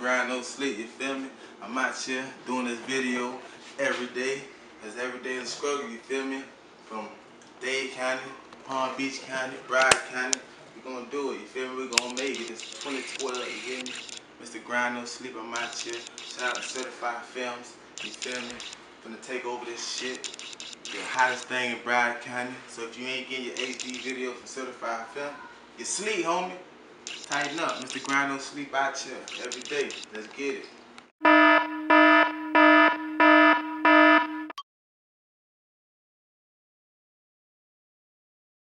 grind, no sleep, you feel me? I'm out here doing this video every day. Cause every day is a struggle, you feel me? From Dade County, Palm Beach County, Broward County. we gonna do it, you feel me? we gonna make it. It's 2012, you feel me? Mr. Grind No Sleep, I'm out here. Shout out to Surtified Films, you feel me? Gonna take over this shit. The hottest thing in Broward County. So if you ain't getting your HD video from Surtified Film, you sleep, homie. Tighten up. Mr. Grind No Sleep out here every day. Let's get it.